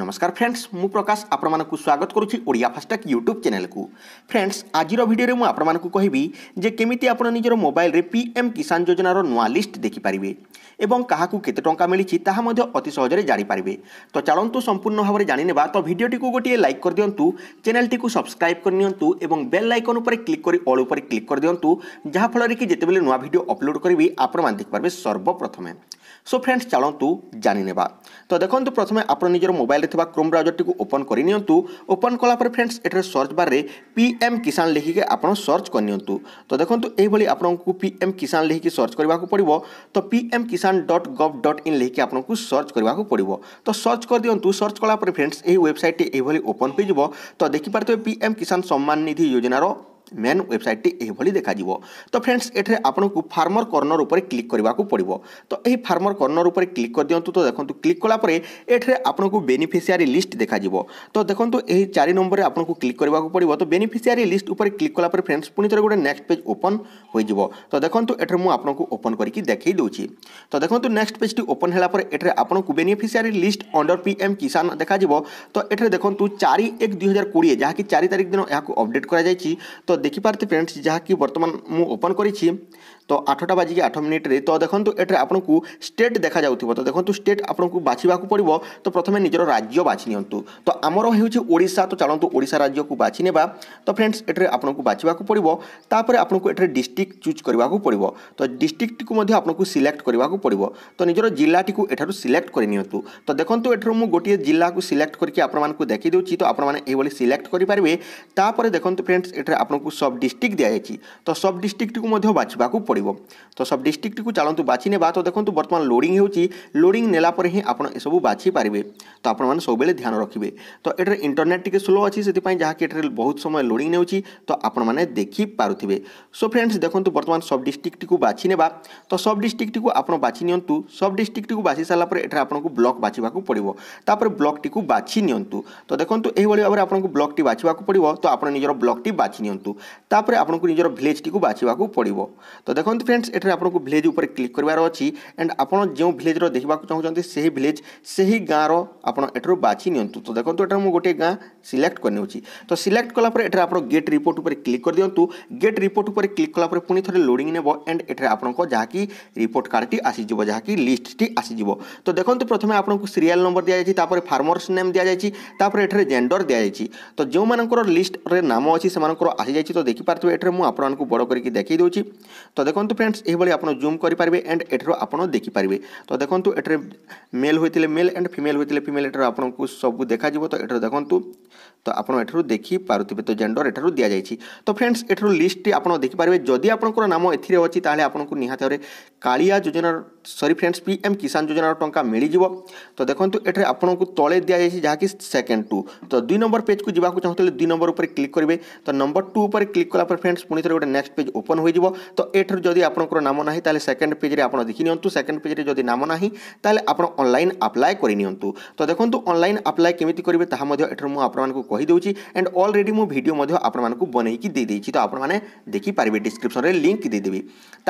নমস্কার ফ্রেন্ডস মু প্রকাশ আপনার স্বাগত করুছি ওড়িয়া ফাস্টাক ইউট্যুব চ্যানেলকু ফ্রেন্ডস আজির ভিডিওরে মু আপনার কহবি যে কেমিতি আপনার নিজের মোবাইলে পিএম কিষান যোজনার নূয়া লিষ্ট দেখিপারে এবং কাহকু কেতে টঙ্কা মিলিছি তাহা মধ্যে অতি সহজে জাঁপারে তো চালু সম্পূর্ণ ভাবে জাঁনেবা তো ভিডিওটি গোটিয়ে লাইক করে দিও চ্যানেলটি সবসক্রাইব করে নিও এবং বেল আইকন উপরে ক্লিক করে অল উপরে ক্লিক করে দিও যাফলে কি যেতবে নূয়া ভিডিও অপলোড করবি আপনার দেখিপারে সর্বপ্রথমে সো ফ্রেন্ডস চালু জানি নেবা তো দেখুন প্রথমে আপনার নিজের মোবাইলে থাকা ক্রোম ব্রাউজরটি ওপন করে নিউ ওপন কলাপরে ফ্রেন্ডস এটার সর্চ বারে পিএম কিষান লিখিকি আপনার সর্চ করে নিউ তো দেখুন এইভাবে আপনার পিএম কিষান লিখিকি সর্চ করা পড়ব তো PM Kisan dot gov dot in লিখিকি আপনার সর্চ করা পড়ব তো সর্চ করে দিও সর্চ কলাপরে ফ্রেন্ডস এই ওয়েবসাইটটি এইভাবে ওপন হয়ে যাব তো দেখিপারে পিএম কিষান সম্মান নিধি যোজনার ମେନ୍ ୱେବସାଇଟ୍ଟି ଏହିଭଳି ଦେଖାଯିବ ତ ଫ୍ରେଣ୍ଡସ୍ ଏଠାରେ ଆପଣଙ୍କୁ ଫାର୍ମର କର୍ଣ୍ଣର ଉପରେ କ୍ଲିକ୍ କରିବାକୁ ପଡ଼ିବ ତ ଏହି ଫାର୍ମର କର୍ଣ୍ଣର ଉପରେ କ୍ଲିକ୍ କରିଦିଅନ୍ତୁ ତ ଦେଖନ୍ତୁ କ୍ଲିକ୍ କଲା ପରେ ଏଠାରେ ଆପଣଙ୍କୁ ବେନିଫିସିଆରୀ ଲିଷ୍ଟ ଦେଖାଯିବ ତ ଦେଖନ୍ତୁ ଏହି ଚାରି ନମ୍ବରରେ ଆପଣଙ୍କୁ କ୍ଲିକ୍ କରିବାକୁ ପଡ଼ିବ ତ ବେନିଫିସିଆରୀ ଲିଷ୍ଟ ଉପରେ କ୍ଲିକ୍ କଲା ପରେ ଫ୍ରେଣ୍ଡସ୍ ପୁଣି ଥରେ ଗୋଟେ ନେକ୍ସଟ ପେଜ୍ ଓପନ୍ ହୋଇଯିବ ତ ଦେଖନ୍ତୁ ଏଠାରେ ମୁଁ ଆପଣଙ୍କୁ ଓପନ୍ କରିକି ଦେଖାଇ ଦେଉଛି ତ ଦେଖନ୍ତୁ ନେକ୍ସଟ ପେଜ୍ଟି ଓପନ୍ ହେଲା ପରେ ଏଠାରେ ଆପଣଙ୍କୁ beneficiary list under P M Kisan দেখা যাব তো এখানে দেখুন চারি এক দুই হাজার কোড়ি যা কি চারি তারিখ দিন এখন অপডেট করা যাই তো দেখিপারে ফ্রেন্ডস যা কি বর্তমান মু ওপন করেছি তো আঠটা বাজিকি আঠ মিনিট্রে তো দেখুন এটার আপনার স্টেট দেখা যাওয়া তো দেখুন স্টেট আপনার বাছবা পড়ব তো প্রথমে নিজের রাজ্য বাছি নিতু তো আমার হচ্ছে ওড়শা তো চালু ওড়শা রাজ্যক বাছি নেবা তো ফ্রেন্ডস এটার আপনার বাছবা পড়ব তাপরে আপনার এটার ডিস্ট্রিক্ট চুজ করা পড়ব তো ডিস্ট্রিক্টটি আপনার সিলেক্ট করা পড়ব তো নিজের জেলাটি এঠার সিলেক্ট করে নিতু তো দেখুন এঠার মু গোটিয়ে জেলা সিলেক্ট করি আপনার দেখি দেছি তো আপনার এইভাবে সিলেক্ট করে পারবে তাপরে দেখুন ফ্রেন্ডস এটার আপনার કુ સબ ડિસ્ટ્રિક્ટ દયા હે ચી તો સબ ડિસ્ટ્રિક્ટ કુ મધ્ય બાચીવા કો પડીબો તો સબ ડિસ્ટ્રિક્ટ કુ ચાલંતુ બાચીને બા તો દેખંતુ વર્તમાન લોડિંગ હઉચી લોડિંગ નેલા પર હી આપણ એ સબુ બાચી પારબે તો આપણ મન સબ વેલે ધ્યાન રખીબે તો ઇટર ઇન્ટરનેટ ટી કે સ્લો આચી સતી પાય જા કે ઇટર બહુત સમય લોડિંગ નેઉચી તો આપણ મને દેખી પારુ થિબે સો ફ્રેન્ડસ દેખંતુ વર્તમાન સબ ડિસ્ટ્રિક્ટ કુ બાચીને બા તો સબ ડિસ્ટ્રિક્ટ કુ આપણ બાચી નિયંતુ સબ ડિસ્ટ્રિક્ટ કુ બાચી સાલા પર ઇટર આપણ કો બ્લોક બાચીવા કો પડીબો તાપર બ્લોક ટી કુ બાચી નિયંતુ તો દેખંતુ એ ભલે બબર આપણ કો બ્લોક ટી બાચીવા કો પડીબો તો આપણ નિજરો બ્લોક ટી બાચી નિયંતુ ତାପରେ ଆପଣଙ୍କୁ ନିଜର ଭିଲେଜଟିକୁ ବାଛିବାକୁ ପଡ଼ିବ ତ ଦେଖନ୍ତୁ ଫ୍ରେଣ୍ଡସ୍ ଏଠାରେ ଆପଣଙ୍କୁ ଭିଲେଜ ଉପରେ କ୍ଲିକ୍ କରିବାର ଅଛି ଆଣ୍ଡ ଆପଣ ଯେଉଁ ଭିଲେଜର ଦେଖିବାକୁ ଚାହୁଁଛନ୍ତି ସେହି ଭିଲେଜ ସେହି ଗାଁର ଆପଣ ଏଠାରୁ ବାଛି ନିଅନ୍ତୁ ତ ଦେଖନ୍ତୁ ଏଠାରେ ମୁଁ ଗୋଟିଏ ଗାଁ ସିଲେକ୍ଟ କରିନେଉଛି ତ ସିଲେକ୍ଟ କଲା ପରେ ଏଠାରେ ଆପଣ ଗେଟ୍ ରିପୋର୍ଟ ଉପରେ କ୍ଲିକ୍ କରିଦିଅନ୍ତୁ ଗେଟ୍ ରିପୋର୍ଟ ଉପରେ କ୍ଲିକ୍ କଲା ପରେ ପୁଣି ଥରେ ଲୋଡ଼ିଂ ନେବ ଆଣ୍ଡ ଏଠାରେ ଆପଣଙ୍କ ଯାହାକି ରିପୋର୍ଟ କାର୍ଡ଼ଟି ଆସିଯିବ ଯାହାକି লিষ্টটি আসিযোগ তো দেখুন প্রথমে আপনার সিরিয়াল নম্বর দিয়া যাই তাপরে ফার্মর্স নেম দিয়া যাই তাপরে এখানে জেন্ডর দিয়া যাই তো যে লিষ্টরে নাম অনেক সে আসি যাই ହୋଇଯାଇଛି ତ ଦେଖିପାରୁଥିବେ ଏଠାରେ ମୁଁ ଆପଣମାନଙ୍କୁ ବଡ଼ କରିକି ଦେଖାଇ ଦେଉଛି ତ ଦେଖନ୍ତୁ ଫ୍ରେଣ୍ଡସ୍ ଏହିଭଳି ଆପଣ ଜୁମ୍ କରିପାରିବେ ଆଣ୍ଡ ଏଠାରୁ ଆପଣ ଦେଖିପାରିବେ ତ ଦେଖନ୍ତୁ ଏଠାରେ ମେଲ୍ ହୋଇଥିଲେ ମେଲ୍ ଆଣ୍ଡ ଫିମେଲ୍ ହୋଇଥିଲେ ଫିମେଲ୍ ଏଠାରୁ ଆପଣଙ୍କୁ ସବୁ ଦେଖାଯିବ ତ ଏଠାରୁ ଦେଖନ୍ତୁ ତ ଆପଣ ଏଠାରୁ ଦେଖିପାରୁଥିବେ ତ ଜେଣ୍ଡର ଏଠାରୁ ଦିଆଯାଇଛି ତ ଫ୍ରେଣ୍ଡସ୍ ଏଠାରୁ ଲିଷ୍ଟଟି ଆପଣ ଦେଖିପାରିବେ ଯଦି ଆପଣଙ୍କର ନାମ ଏଥିରେ ଅଛି ତାହେଲେ ଆପଣଙ୍କୁ ନିହାତି ଭାବରେ କାଳିଆ ଯୋଜନାର sorry friends P M Kisan ଯୋଜନାର ଟଙ୍କା ମିଳିଯିବ ତ ଦେଖନ୍ତୁ ଏଠାରେ ଆପଣଙ୍କୁ ତଳେ ଦିଆଯାଇଛି ଯାହାକି ସେକେଣ୍ଡ ଟୁ ତ ଦୁଇ ନମ୍ବର ପେଜ୍କୁ ଯିବାକୁ ଚାହୁଁଥିଲେ ଦୁଇ ନମ୍ବର ଉପରେ କ୍ଲିକ୍ କରିବେ ତ ନମ୍ବର ଟୁ પર ક્લિક કોલા પર ફ્રેન્ડ્સ પુનીતર નેક્સ્ટ પેજ ઓપન હોઈ જિબો તો એટર જોદી આપણકો નામ નહી તાલે સેકન્ડ પેજ રે આપણ દેખી નયંતુ સેકન્ડ પેજ રે જોદી નામ નહી તાલે આપણ ઓનલાઈન એપ્લાય કરી નયંતુ તો દેખંતુ ઓનલાઈન એપ્લાય કેમિતિ કરીબે તાહ મધ્ય એટર મો આપણન કુ કહી દઉચી એન્ડ ઓલરેડી મો વિડિયો મધ્ય આપણન કુ બનેય કી દે દેચી તો આપણ માને દેખી પારબે ડિસ્ક્રિપ્શન રે લિંક દે દેબે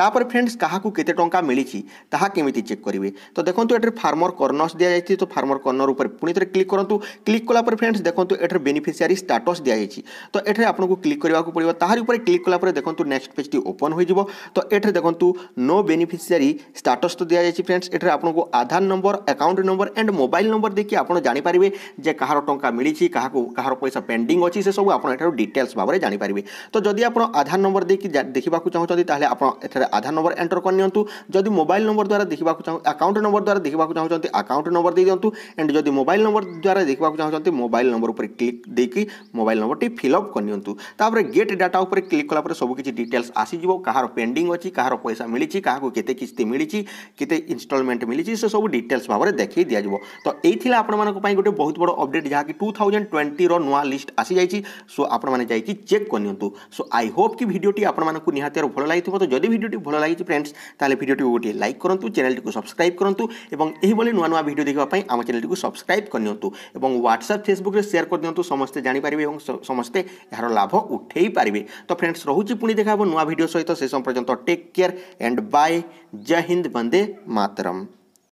તાપર ફ્રેન્ડ્સ કાહા કુ કેતે ટંકા મિલીચી તાહા કેમિતિ ચેક કરીબે તો દેખંતુ એટર ફાર્મર કોર્નરસ દિયા જાઈચી તો ફાર્મર કોર્નર ઉપર પુનીતર ક્લિક કરંતુ ક્લિક કોલા પર ફ્રેન્ડ્સ દેખંતુ એટર બેનિફિશિયરી સ્ટેટસ દિયા હીચી તો એટર পড়িব তাহার উপরে ক্লিক কলা পরে দেখুন নেক্সট পেজটি ওপন হয়ে যাব তো এটি দেখুন নো বেনিফিসিয়ারি স্টাটস তো দিয়া যাই ফ্রেন্ডস এটি আপনার Aadhaar number account number and mobile number দেখি আপনার জাঁপারে যে কাহার টঙ্কা মিছে কাহু কাহার পয়সা পেন্ডিং অছি সেসব আপনার এটার ডিটেলস ভাবে জাঁপারে তো যদি আপনার আধার নম্বর দেখি দেখা চাহুন তাহলে আপনার এখানে আধার নম্বর এন্টর করে নিউ যদি মোবাইল নম্বর দ্বারা দেখা চাহ আকাউন্ট নম্বর দ্বারা দেখা চাহুন আকাউন্ট নম্বর দিয়ে দিও এন্ড যদি মোবাইল নম্বর দ্বারা দেখা চাহুন মোবাইল নম্বর উপরে ক্লিক দিয়ে মোবাইল নম্বরটি ফিল আপ করে নিউ তাপরে গেট अपडेट डाटा उपर क्लिक कलापर सब किसी डिटेल्स आसीज कार पेंडिंग अच्छी कार पैसा मिली क्या केते किस्ती मिली केते इनस्टलमेंट मिली से सब डिटेल्स भाव में देखे दिया तो यही आपंपाई गोटे बहुत बड़ अपडेट जहाँकि टू थाउजेंड ट्वेंटर नुआ लिस्ट आसी जाइए सो आपने जाकि चेक करनी सो आई होप कि ভিডিওটি আপনার নিহতি আর ভাল লাগি তো যদি ভিডিওটি ভাল লাগিছে ফ্রেন্ডস তাহলে ভিডিওটি গোটিয়ে লাইক করতু চ্যানেলটি সবসক্রাইব করতু এবং এইভাবে নূন্য নূন্য ভিডিও দেখা আমার চ্যানেলটি সবসক্রাইব করে নিউ এবং হোয়াটসঅ্যাপ ফেসবুকে সেয়ার করে দিও সমস্তে জাঁপারে এবং সমস্তে এর লাভ উঠাই पारे तो फ्रेंड्स रोचे पुणी देखा नुआ भिड सहित से संपर्यंत टेक् केयर एंड बाय जय हिंद वंदे मातरम